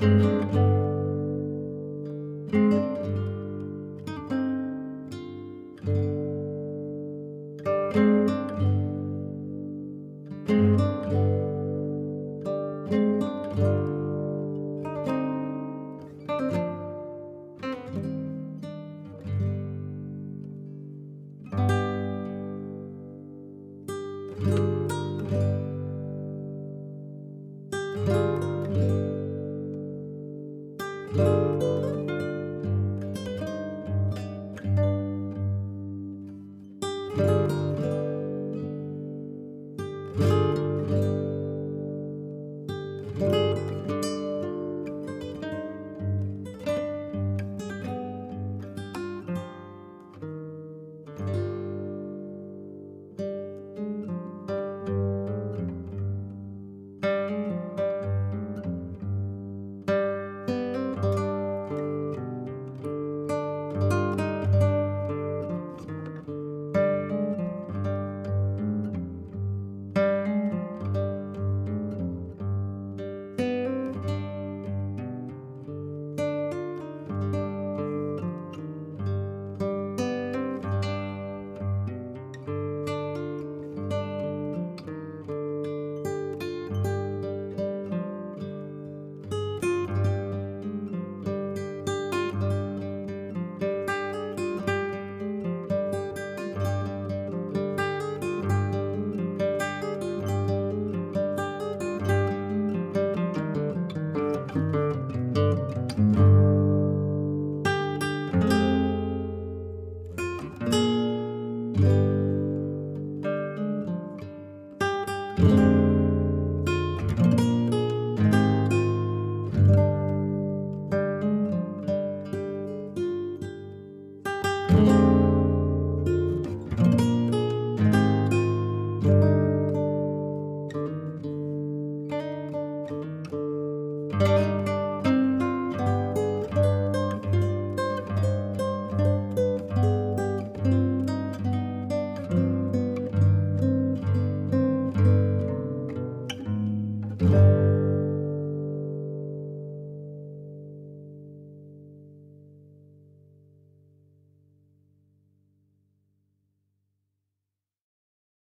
Música Bye.